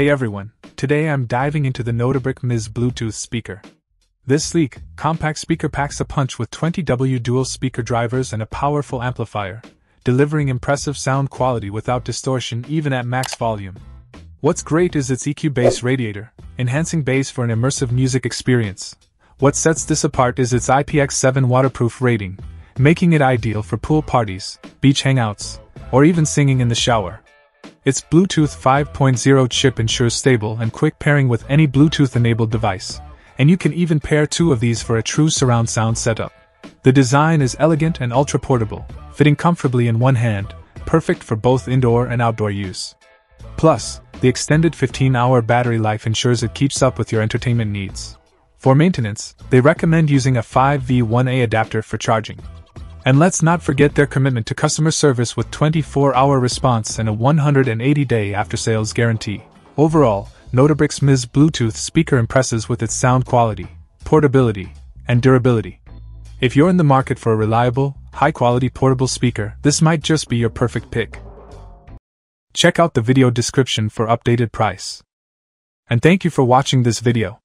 Hey everyone, today I'm diving into the Notabrick Miz Bluetooth speaker. This sleek, compact speaker packs a punch with 20W dual speaker drivers and a powerful amplifier, delivering impressive sound quality without distortion even at max volume. What's great is its EQ bass radiator, enhancing bass for an immersive music experience. What sets this apart is its IPX7 waterproof rating, making it ideal for pool parties, beach hangouts, or even singing in the shower. Its Bluetooth 5.0 chip ensures stable and quick pairing with any Bluetooth enabled device, and you can even pair two of these for a true surround sound setup. The design is elegant and ultra portable, fitting comfortably in one hand, perfect for both indoor and outdoor use. Plus, the extended 15 hour battery life ensures it keeps up with your entertainment needs. For maintenance, they recommend using a 5V1A adapter for charging. And let's not forget their commitment to customer service with 24 hour response and a 180 day after sales guarantee. Overall, Notabrick's Miz Bluetooth speaker impresses with its sound quality, portability, and durability. If you're in the market for a reliable, high quality portable speaker, this might just be your perfect pick. Check out the video description for updated price. And thank you for watching this video.